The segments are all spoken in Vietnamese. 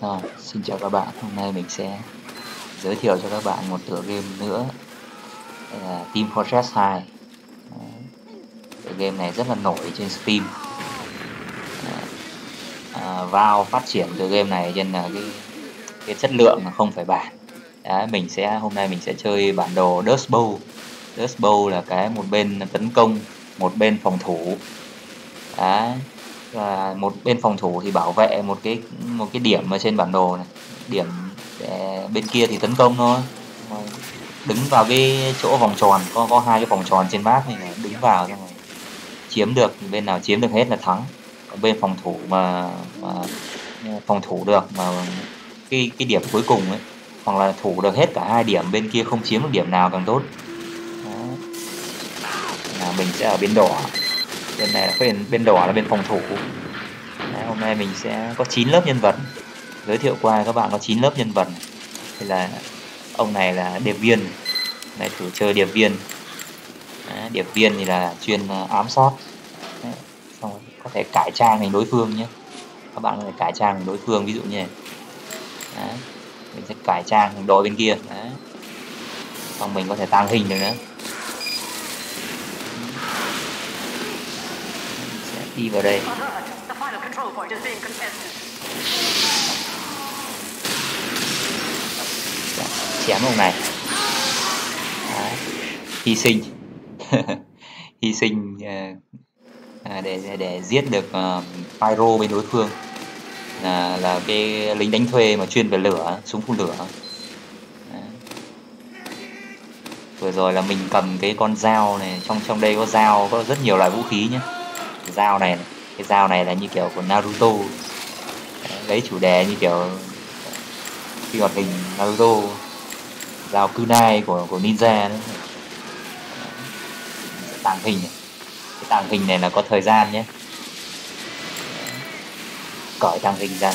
Rồi, xin chào các bạn. Hôm nay mình sẽ giới thiệu cho các bạn một tựa game nữa. Đây là Team Fortress 2. Đấy. Tựa game này rất là nổi trên Steam. À, vào phát triển tựa game này trên nên là cái cái chất lượng là không phải bản Đấy, mình sẽ hôm nay mình sẽ chơi bản đồ Dust Bowl. Dust Bowl là cái một bên tấn công, một bên phòng thủ. Đấy, và một bên phòng thủ thì bảo vệ một cái một cái điểm ở trên bản đồ này. Điểm để bên kia thì tấn công thôi. Đứng vào cái chỗ vòng tròn có có hai cái vòng tròn trên map này đứng vào xong rồi chiếm được bên nào chiếm được hết là thắng. Còn bên phòng thủ mà, mà ờ, phòng thủ được mà cái cái điểm cuối cùng ấy hoặc là thủ được hết cả hai điểm bên kia không chiếm được điểm nào càng tốt. Đó. là mình sẽ ở bên đỏ. Bên này là bên bên đỏ là bên phòng thủ hôm nay mình sẽ có 9 lớp nhân vật. Giới thiệu qua các bạn có 9 lớp nhân vật. Thì là ông này là điệp viên này thử chơi điệp viên. Đấy, điệp viên thì là chuyên ờ, ám sát. Đấy, xong có thể cải trang thành đối phương nhé. Các bạn có thể cải trang thành đối phương ví dụ như này. Đấy, mình sẽ cải trang thành đội bên kia. Đấy. xong mình có thể tăng hình được nữa. Sẽ đi vào đây chém ông này. Đấy. hy sinh. Hy sinh ờ, à, để, để để giết được uh, pyro bên đối phương. Là là cái lính đánh thuê mà chuyên về lửa súng phun lửa. Đấy. vừa rồi là mình cầm cái con dao này trong trong đây có dao có rất nhiều loại vũ khí nhé dao này cái dao này là như kiểu của Naruto. Lấy chủ đề như kiểu khi hoạt hình Naruto dao kunai của của ninja đấy. Tàng hình. Này. cái tàng hình này là có thời gian nhé. Cởi tàng hình ra.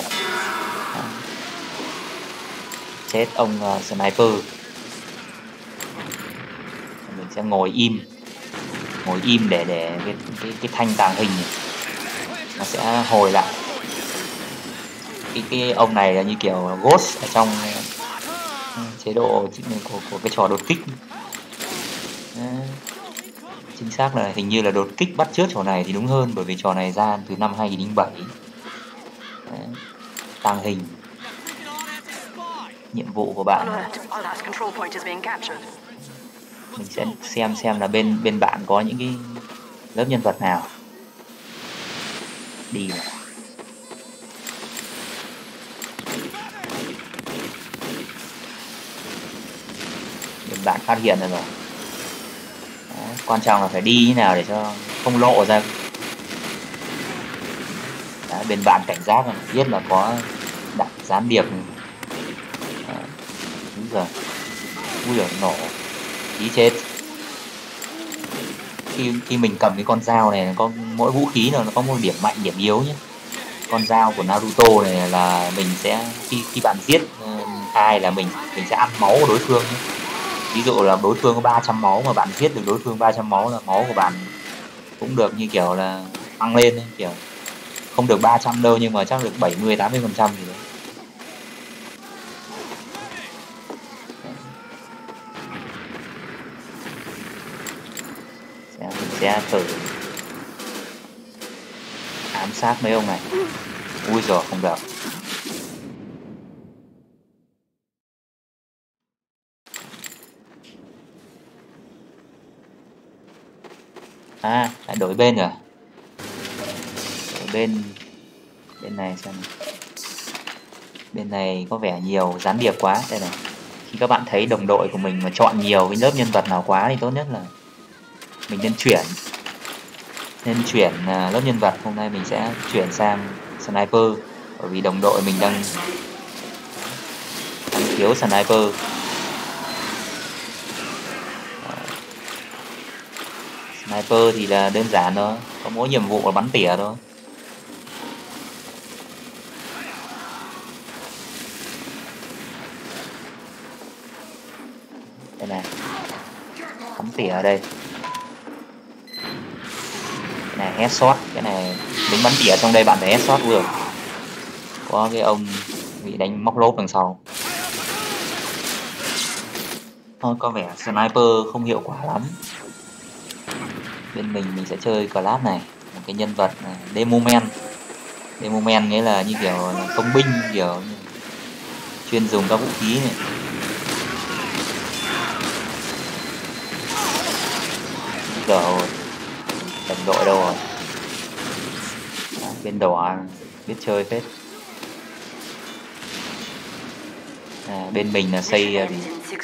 Chết ông uh, sniper. Mình sẽ ngồi im. Ngồi im để để cái cái, cái thanh tàng hình này, nó sẽ hồi lại. Cái cái ông này là như kiểu ghost ở trong ừ, chế độ của, của cái trò đột kích. Đấy. chính xác là hình như là đột kích bắt trước trò này thì đúng hơn bởi vì trò này ra từ năm 2007 Đấy. tàng hình. Nhiệm vụ của bạn. Mình sẽ xem xem là bên bên bạn có những cái lớp nhân vật nào đi. Nào. bên bạn phát hiện rồi rồi. Đó, quan trọng là phải đi như nào để cho không lộ ra. Đó, bên bạn cảnh giác rồi biết là có đặt gián điệp. Đó, đúng rồi. Ui giời nổ. Chí chết khi khi mình cầm cái con dao này có mỗi vũ khí nào nó có một điểm mạnh điểm yếu nhé con dao của Naruto này là mình sẽ khi khi bạn giết ờ, ai là mình mình sẽ ăn máu của đối phương nhé. ví dụ là đối phương có 300 máu mà bạn giết được đối phương 300 máu là máu của bạn cũng được như kiểu là tăng lên ấy, kiểu không được 300 đâu nhưng mà chắc được 70 80 phần trăm gì đấy sẽ thử ám sát mấy ông này. Ui rồi không được. À lại đổi bên rồi. Đổi bên bên này xem bên này có vẻ nhiều gián điệp quá, đây này. Khi các bạn thấy đồng đội của mình mà chọn nhiều cái lớp nhân vật nào quá thì tốt nhất là mình nên chuyển. Nên chuyển à, lớp nhân vật, hôm nay mình sẽ chuyển sang sniper, bởi vì đồng đội mình đang đang thiếu sniper. Sniper thì là đơn giản thôi, có mỗi nhiệm vụ là bắn tỉa thôi. Đây này, bắn tỉa ở đây này headshot cái này lính bắn tỉa trong đây bạn phải headshot vừa. Có cái ông bị đánh móc lốp đằng sau. Thôi có vẻ sniper không hiệu quả lắm. Bên mình mình sẽ chơi class này. Một cái nhân vật này, demo man. Demo man nghĩa là như kiểu là công binh kiểu như chuyên dùng các vũ khí này. Rồi đồng đội đâu à? rồi bên đỏ à? biết chơi phết. À, bên mình là xây à, thì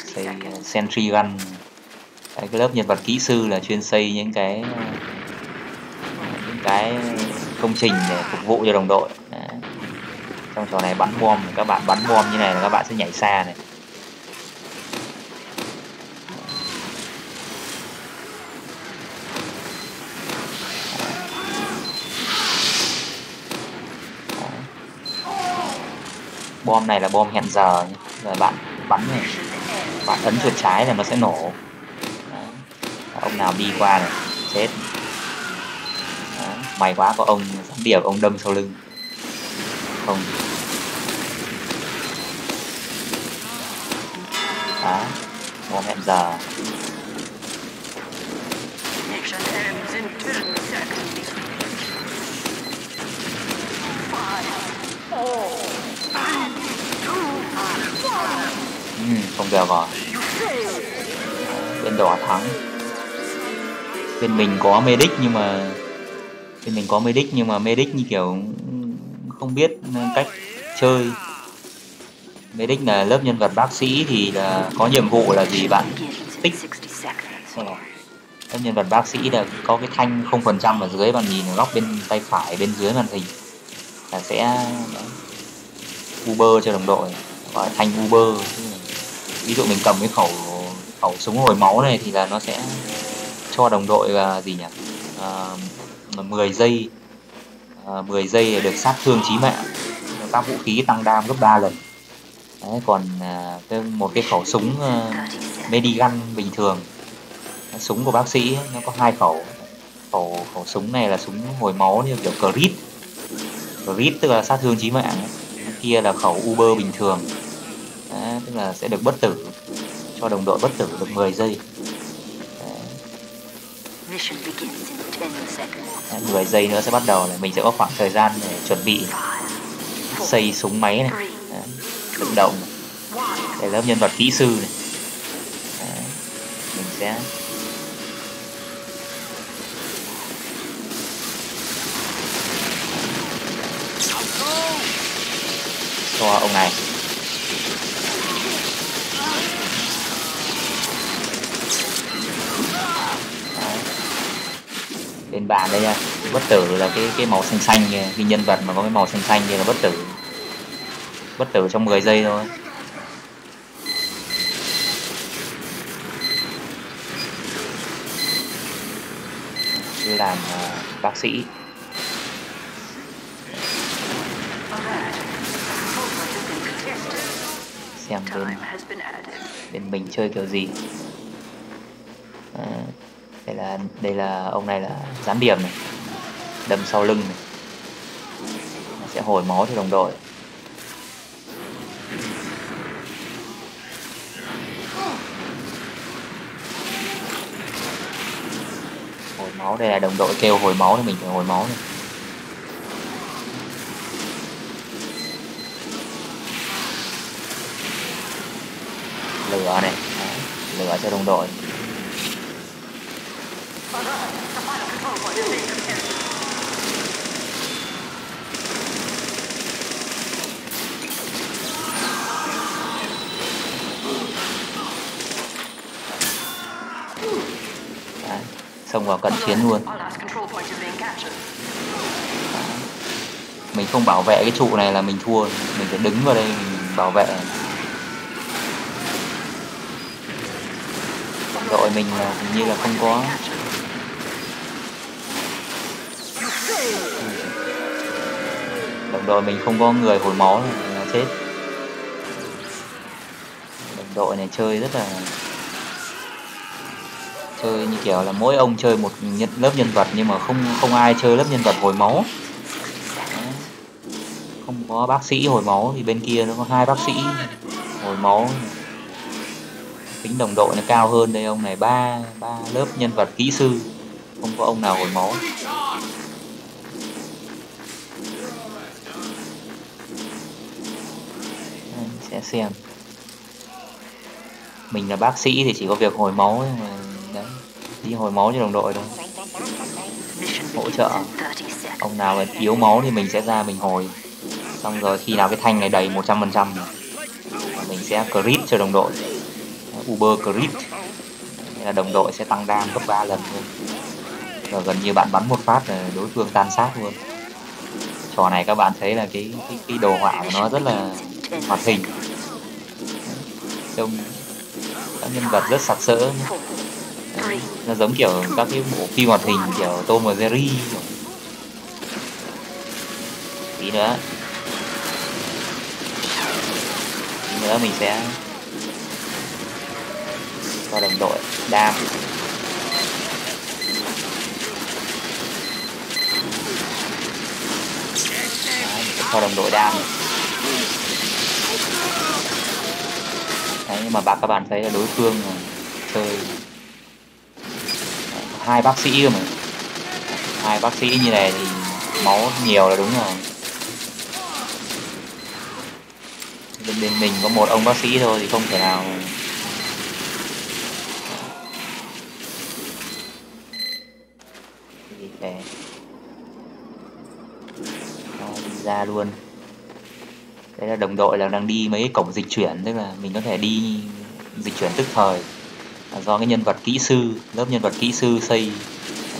xây sentry gun. Cái lớp nhân vật kỹ sư là chuyên xây những cái những cái công trình để phục vụ cho đồng đội. Đấy. trong trò này bắn bom các bạn bắn bom như này là các bạn sẽ nhảy xa này. Bom này là bom hẹn giờ nhé. rồi bạn bắn này bạn ấn chuột trái là nó sẽ nổ Đó. ông nào đi qua này, chết Đó. may quá có ông gián điệp, ông đâm sau lưng không đó bom hẹn giờ Oh ừ, không được rồi bên đỏ thắng. Bên mình có medic nhưng mà bên mình có medic nhưng mà medic như kiểu không biết cách chơi. Medic là lớp nhân vật bác sĩ thì là có nhiệm vụ là gì bạn? Tích. Ờ. Lớp nhân vật bác sĩ là có cái thanh không phần trăm ở dưới bạn nhìn ở góc bên tay phải bên dưới màn hình. Là sẽ uber cho đồng đội gọi thành thanh uber. Ví dụ mình cầm cái khẩu khẩu súng hồi máu này thì là nó sẽ cho đồng đội là gì nhỉ? Ờ, à, 10 giây ờ, à, 10 giây để được sát thương chí mạng. Các vũ khí tăng đam gấp 3 lần. Đấy, còn à, một cái khẩu súng à, medigun bình thường. Súng của bác sĩ nó có hai khẩu. Khẩu khẩu súng này là súng hồi máu như kiểu crit. Crit tức là sát thương chí mạng ấy. Kia là khẩu uber bình thường Đấy, tức là sẽ được bất tử cho đồng đội bất tử được 10 giây Đấy, Mission begins in 10 seconds. Đấy, 10 giây nữa sẽ bắt đầu là mình sẽ có khoảng thời gian để chuẩn bị xây súng máy này Đấy, tự động này. để lớp nhân vật kỹ sư này Đấy, mình sẽ cho ông này. Đấy. bên bạn đây nha. Bất tử là cái cái màu xanh xanh kìa cái nhân vật mà có cái màu xanh xanh kia là bất tử. Bất tử trong 10 giây thôi. Làm uh, bác sĩ xem bên Time has been added. bên mình chơi kiểu gì à, đây là đây là ông này là gián điệp này đâm sau lưng này Nó sẽ hồi máu cho đồng đội hồi máu đây là đồng đội kêu hồi máu thì mình phải hồi máu này. Lửa này. Lửa cho đồng đội. Đấy, xông vào cận chiến luôn. Mình không bảo vệ cái trụ này là mình thua. Mình phải đứng vào đây mình bảo vệ. Đội mình là hình như là không có. Đồng đội mình không có người hồi máu là chết. Đồng đội này chơi rất là chơi như kiểu là mỗi ông chơi một nhân, lớp nhân vật nhưng mà không không ai chơi lớp nhân vật hồi máu. Không có bác sĩ hồi máu thì bên kia nó có hai bác sĩ hồi máu tính đồng đội nó cao hơn đây ông này ba ba lớp nhân vật kỹ sư. Không có ông nào hồi máu. Đây, sẽ xem. Mình là bác sĩ thì chỉ có việc hồi máu thôi mà đấy đi hồi máu cho đồng đội thôi. Hỗ trợ. Ông nào mà yếu máu thì mình sẽ ra mình hồi. Xong rồi khi nào cái thanh này đầy 100% phần trăm mình sẽ crit cho đồng đội. Uber crit là đồng đội sẽ tăng đam gấp 3 lần luôn. Và gần như bạn bắn một phát là đối phương tan xác luôn. Trò này các bạn thấy là cái cái, cái đồ họa của nó rất là hoạt hình. Trông các nhân vật rất sặc sỡ nó giống kiểu các cái bộ phim hoạt hình kiểu Tom và Jerry. Tí nữa. Tí nữa mình sẽ cho đồng đội. Đam. Cho đồng đội đam. Đấy, nhưng mà bạn các bạn thấy là đối phương mà chơi. Hai bác sĩ mà. Hai bác sĩ như này thì máu nhiều là đúng rồi. Bên bên mình có một ông bác sĩ thôi thì không thể nào để Đó, ra luôn. Đây là đồng đội là đang đi mấy cái cổng dịch chuyển tức là mình có thể đi dịch chuyển tức thời. Là do cái nhân vật kỹ sư lớp nhân vật kỹ sư xây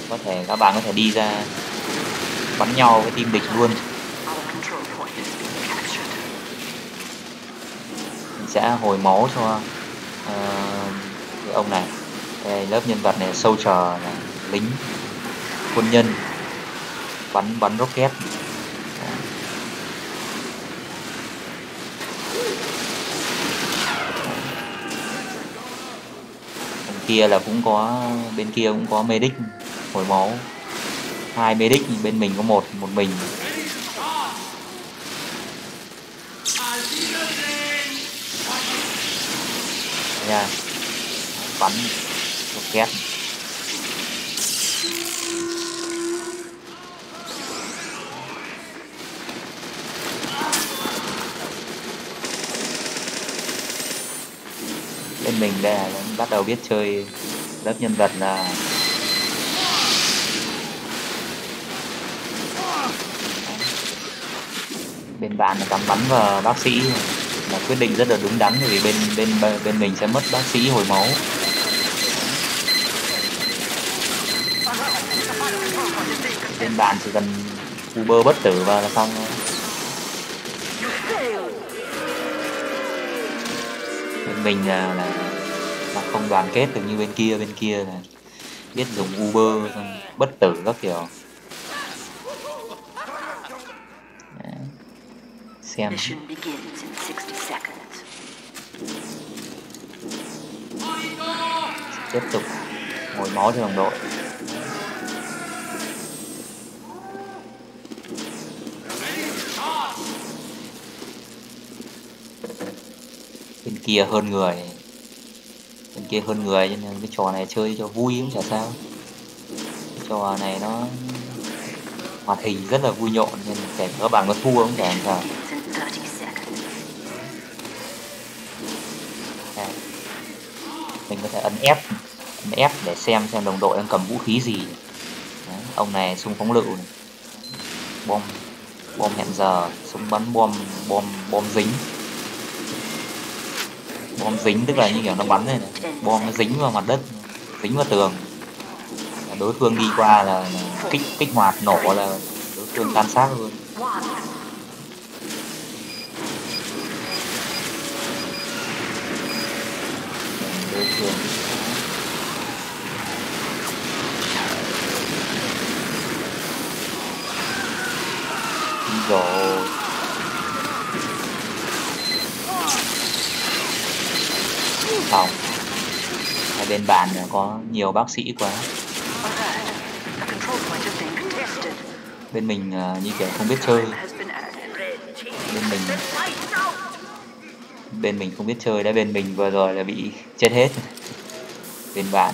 có thể các bạn có thể đi ra bắn nhau với team địch luôn. Mình sẽ hồi máu cho uh, ông này. Đây, lớp nhân vật này sâu trò là lính quân nhân. Bắn bắn rocket. Bên kia là cũng có, bên kia cũng có medic, hồi máu. Hai medic, bên mình có một một mình. Nha. Bắn rocket. Bên mình đây là bắt đầu biết chơi lớp nhân vật là bên bạn là cắm bắn vào bác sĩ. Là quyết định rất là đúng đắn vì bên bên bên mình sẽ mất bác sĩ hồi máu. Bên bạn chỉ cần Uber bất tử và là xong thôi. Bên mình là, là là không đoàn kết được như bên kia bên kia là biết dùng Uber xong bất tử các kiểu Đấy. xem Mission begins in 60 seconds. tiếp tục hồi máu cho đồng đội bên kia hơn người kia hơn người cho nên cái trò này chơi cho vui cũng chả sao cái trò này nó hoạt hình rất là vui nhộn nên kể cả các bạn có thua cũng chả làm sao Đây. mình có thể ấn F ấn F để xem xem đồng đội đang cầm vũ khí gì Đấy, ông này súng phóng lựu này. bom bom hẹn giờ súng bắn bom bom bom dính bom dính tức là như kiểu nó bắn này, này. bom nó dính vào mặt đất dính vào tường. Đối phương đi qua là, kích kích hoạt nổ là đối phương tan xác luôn. Đối phương. Rồi. Phòng. Ở bên bàn có nhiều bác sĩ quá. Bên mình ờ, như kiểu không biết chơi. Bên mình bên mình không biết chơi đã bên mình vừa rồi là bị chết hết. Bên bạn.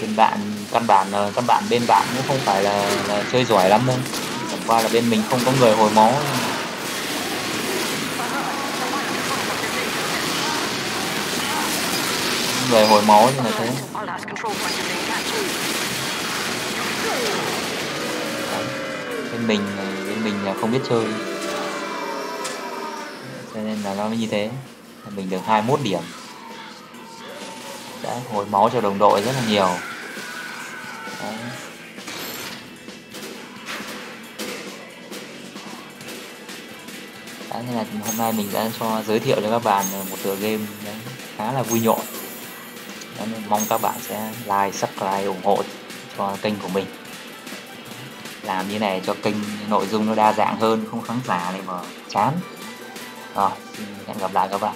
Bên bạn căn bản là căn bản bên bạn cũng không phải là, là chơi giỏi lắm đâu. Chẳng qua là bên mình không có người hồi máu. Người hồi máu như là thế. Bên mình bên mình là không biết chơi. Cho nên là nó như thế. Mình được 21 điểm. Đã hồi máu cho đồng đội rất là nhiều. Đấy. Đấy, nên là hôm nay mình đã cho giới thiệu cho các bạn một tựa game đấy, khá là vui nhộn nên mong các bạn sẽ like, subscribe, ủng hộ cho kênh của mình. Làm như này cho kênh nội dung nó đa dạng hơn không khán giả này mà chán. Rồi xin hẹn gặp lại các bạn.